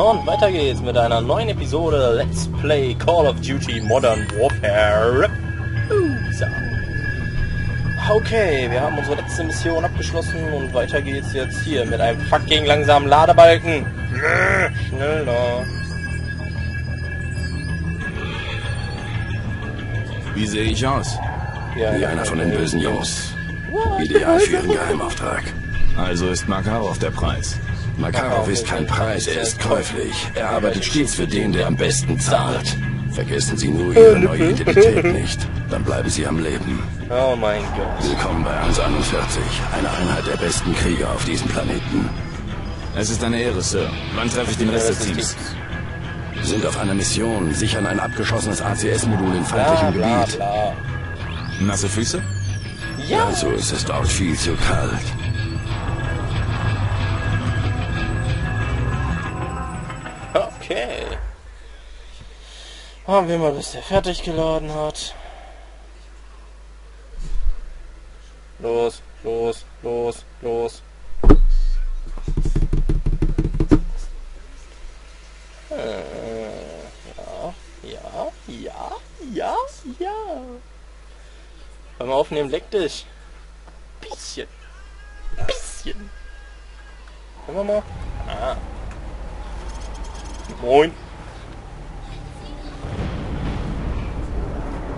Und weiter geht's mit einer neuen Episode Let's Play Call of Duty Modern Warfare. So. Okay, wir haben unsere letzte Mission abgeschlossen und weiter geht's jetzt hier mit einem fucking langsamen Ladebalken. Schneller. Wie sehe ich aus? Ja, Wie einer von den bösen Jungs. Ideal für ihren Geheimauftrag. Also ist Makarov der Preis. Makarov ist kein Preis, er ist käuflich. Er arbeitet stets für den, der am besten zahlt. Vergessen Sie nur Ihre neue Identität nicht. Dann bleiben Sie am Leben. Oh mein Gott. Willkommen bei Hans 41, eine Einheit der besten Krieger auf diesem Planeten. Es ist eine Ehre, Sir. Wann treffe ich den Rest des Teams? Wir sind auf einer Mission, sichern ein abgeschossenes ACS-Modul in feindlichem Gebiet. Nasse Füße? Ja, Also ist es dort viel zu kalt. Okay. Haben wir mal, bis der fertig geladen hat. Los, los, los, los. Äh, ja, ja, ja, ja. Beim Aufnehmen leck dich. Bisschen. Bisschen. Können wir mal? Moin.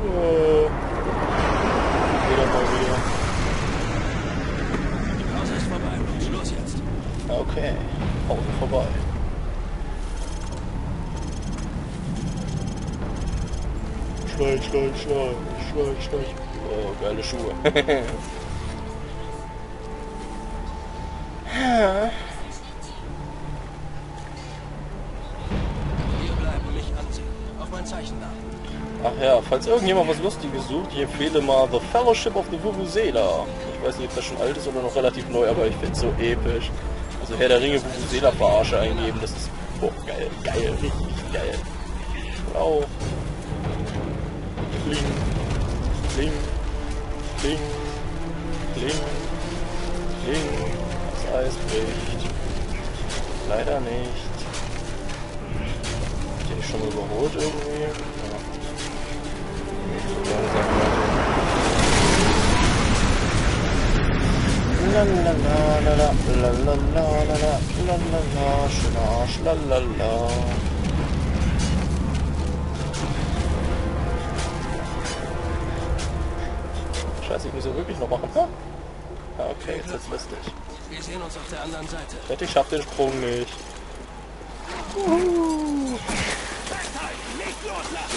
Oh. Wieder mal wieder. Die Pause ist vorbei. Schluss jetzt. Okay. Pause vorbei. Schleich, schleich, schleich, schleich, schleich. Oh, geile Schuhe. Zeichen nach. Ach ja, falls irgendjemand was Lustiges sucht, ich empfehle mal The Fellowship of the Vuvuzela. Ich weiß nicht, ob das schon alt ist oder noch relativ neu, aber ich finde es so episch. Also Herr der Ringe Vuvuzela Verarsche eingeben, das ist boah, geil, geil, richtig geil. Auch. Kling, kling, kling, kling, kling. Das Eis bricht. Leider nicht mich schon überholt irgendwie. Ja. Nicht so langsam. Lalalala, lalalala, lalalala, schöner Arsch, lalala. Scheiße, ich muss ja wirklich noch machen. Ne? Ja, okay, jetzt wird's lustig. Wir sehen uns auf der anderen Seite. Ich schaff den Sprung nicht. Uhuh.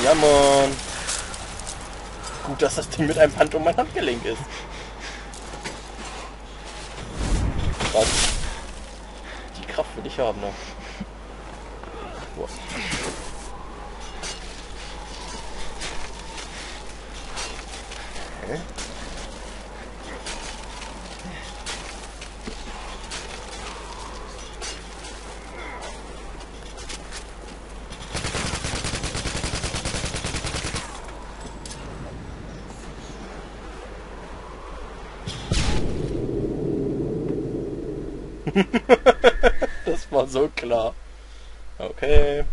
Ja, Mann. Gut, dass das Ding mit einem Band um mein Handgelenk ist. Was? Die Kraft will ich haben, ne? Boah. Das war so klar. Okay.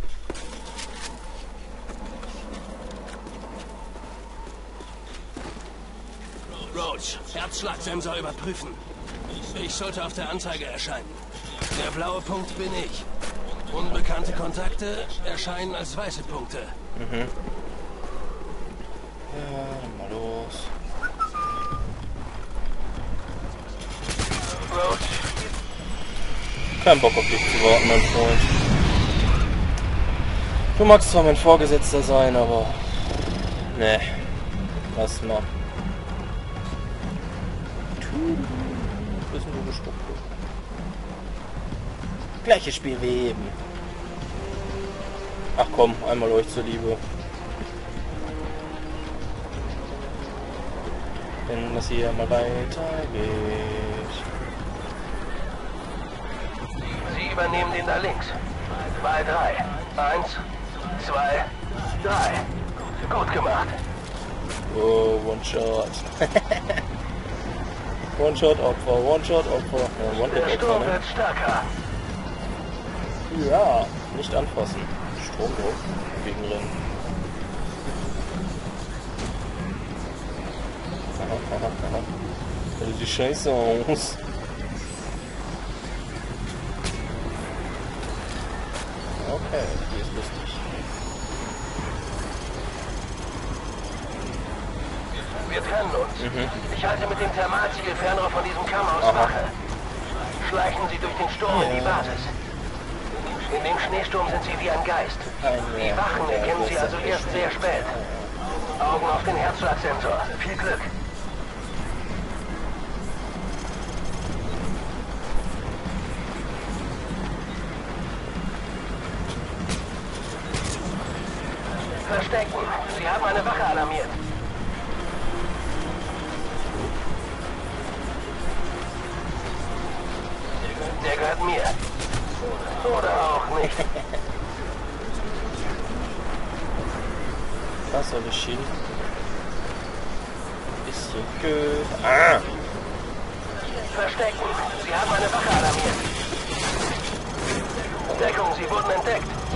Roach, Herzschlagsensor überprüfen. Ich sollte auf der Anzeige erscheinen. Der blaue Punkt bin ich. Unbekannte Kontakte erscheinen als weiße Punkte. Ja, dann mal los. Roach, Kein Bock auf dich zu warten, mein Freund. Du magst zwar mein Vorgesetzter sein, aber... Nee. Lass mal. Denn du gespuckt? Gleiches Spiel wie eben. Ach komm, einmal euch zur Liebe. Wenn das hier mal weitergeht. Sie übernehmen den da links. Bei drei. Eins, zwei, drei. Gut gemacht. Oh, One-Shot. One-Shot Opfer, One-Shot Opfer. Ja, Der One-Hit Opfer, Sturm ne? wird stärker. Ja, nicht anfassen. Stromdruck gegenrennen. Aha, aha, aha. Also die Scheiße aus. Die ist lustig. Wir trennen uns. Ich halte mit dem Thermalzielfernrohr von diesem Kamm aus Aha. Wache. Schleichen Sie durch den Sturm in die Basis. In dem Schneesturm sind Sie wie ein Geist. Die Wachen erkennen Sie also erst sehr spät. Augen auf den Herzschlagsensor. Viel Glück. Verstecken. Sie haben eine Wache alarmiert. Der gehört mir. Oder auch nicht. Was soll ich hin? Bisschen gut. Ah! Verstecken. Sie haben eine Wache alarmiert. Deckung, Sie wurden entdeckt.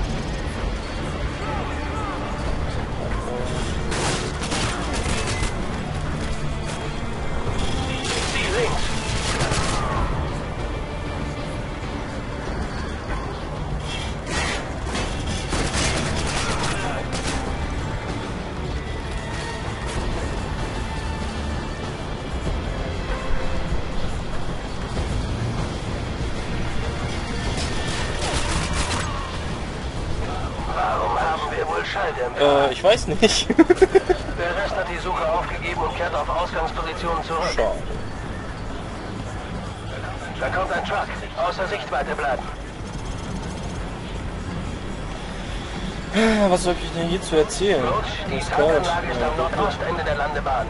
Äh, ich weiß nicht. Der Rest hat die Suche aufgegeben und kehrt auf Ausgangspositionen zurück. Schade. Da kommt ein Truck. Außer Sichtweite bleiben. Was soll ich denn hierzu erzählen? Roach, die ist kalt. Landebahn.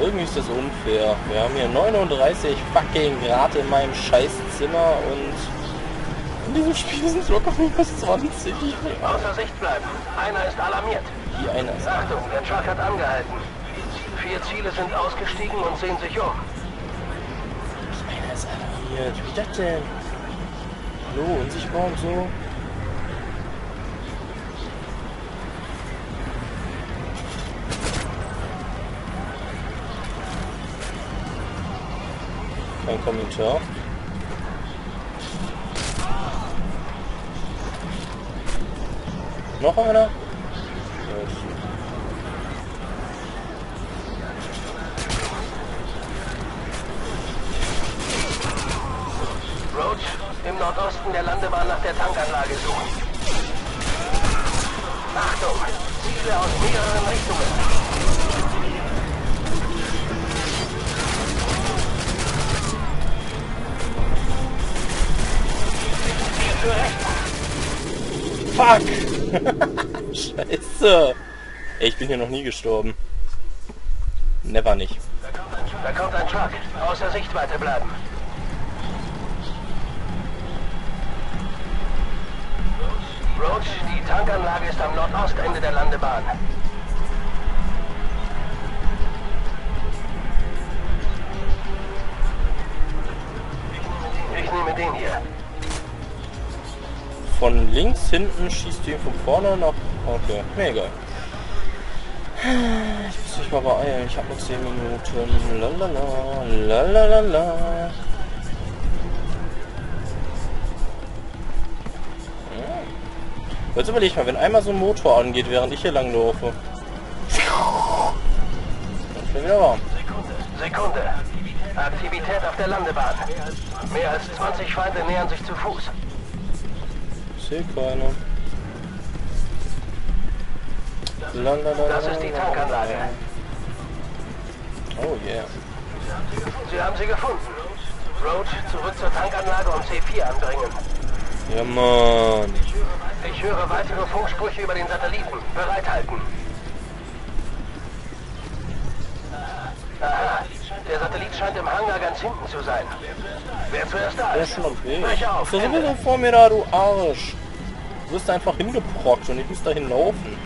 Irgendwie ist das unfair. Wir haben hier 39 fucking Grad in meinem Scheißzimmer und in diesem Spiel sind es locker minus 20. Ich will Außer Sicht bleiben. Einer ist alarmiert. die einer ist. Achtung, der Truck hat angehalten. Vier Ziele sind ausgestiegen und sehen sich um. Einer ist alarmiert. Wie das denn? Hallo, unsichtbar und so? Kein Kommentar. Noch einer? Roach, im Nordosten der Landebahn nach der Tankanlage suchen. Achtung, Ziele aus mehreren Richtungen. Fuck! Scheiße! Ey, ich bin hier noch nie gestorben. Never nicht. Da kommt ein Truck. Außer Sichtweite bleiben. Roach, die Tankanlage ist am Nordostende der Landebahn. Ich nehme den hier. Von links hinten schießt ihn von vorne nach. Okay, mir egal. Ich muss mich mal beeilen. Ich habe nur 10 Minuten. Lalala. Lalalala. Ja. Jetzt überleg mal, wenn einmal so ein Motor angeht, während ich hier lang laufe. Mir wieder warm. Sekunde. Sekunde. Aktivität auf der Landebahn. Mehr als 20 Feinde nähern sich zu Fuß. Sehe keine. Lalalala. Das ist die Tankanlage. Oh yeah. Sie haben sie gefunden. Roach, zurück zur Tankanlage und C4 anbringen. Ja, Mann. Ich höre weitere Funksprüche über den Satelliten. Bereithalten. Aha, der Satellit scheint im Hangar ganz hinten zu sein. Wer zuerst da Der ist, schon auf sowieso vor mir da, du Arsch. Du wirst einfach hingeprockt und ich muss dahin laufen.